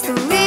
the real